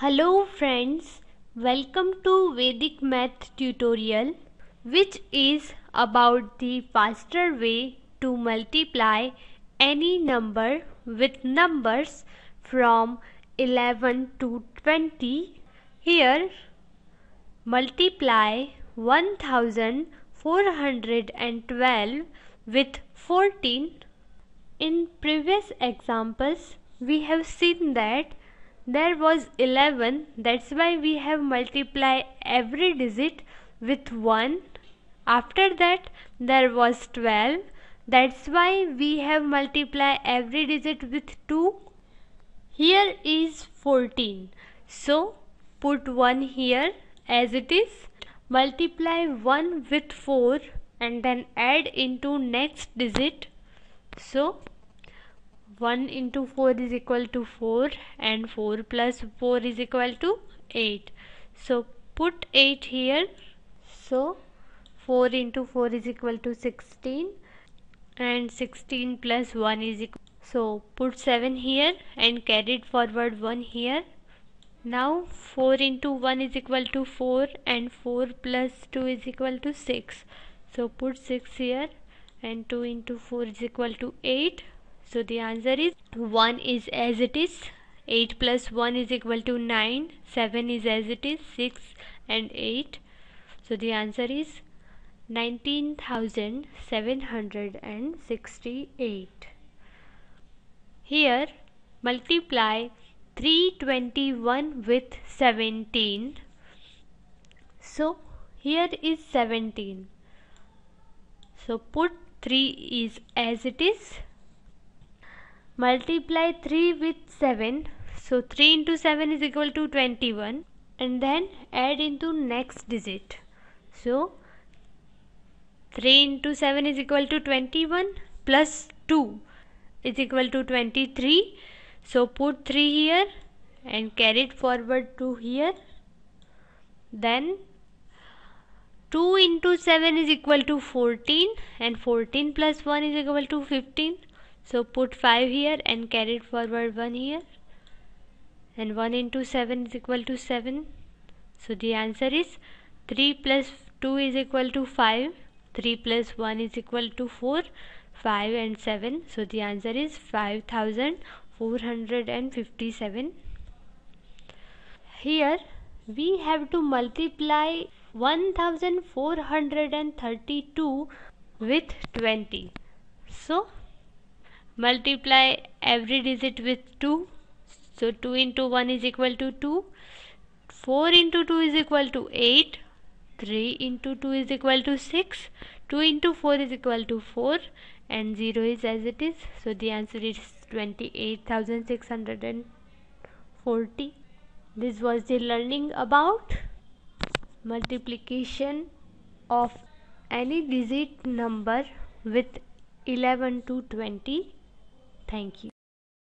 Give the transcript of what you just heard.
Hello friends, welcome to Vedic Math tutorial which is about the faster way to multiply any number with numbers from 11 to 20. Here multiply 1412 with 14. In previous examples we have seen that there was 11 that's why we have multiply every digit with 1 after that there was 12 that's why we have multiply every digit with 2 here is 14 so put 1 here as it is. Multiply 1 with 4 and then add into next digit. So 1 into 4 is equal to 4 and 4 plus 4 is equal to 8 so put 8 here. So 4 into 4 is equal to 16 and 16 plus 1 is equal so put 7 here and carry it forward 1 here. Now 4 into 1 is equal to 4 and 4 plus 2 is equal to 6 so put 6 here and 2 into 4 is equal to 8 so the answer is 1 is as it is. 8 plus 1 is equal to 9 7 is as it is. 6 and 8 so the answer is 19768 here multiply 321 with 17 so here is 17 so put 3 is as it is multiply 3 with 7 so 3 into 7 is equal to 21 and then add into next digit. So 3 into 7 is equal to 21 plus 2 is equal to 23 so put 3 here and carry it forward to here. Then 2 into 7 is equal to 14 and 14 plus 1 is equal to 15 so put 5 here and carry it forward 1 here. And 1 into 7 is equal to 7 so the answer is 3 plus 2 is equal to 5 3 plus 1 is equal to 4 5 and 7 so the answer is 5457 here we have to multiply 1432 with 20 so multiply every digit with 2 so 2 into 1 is equal to 2 4 into 2 is equal to 8 3 into 2 is equal to 6 2 into 4 is equal to 4 and 0 is as it is. So the answer is 28640 this was the learning about multiplication of any digit number with 11 to 20 Thank you.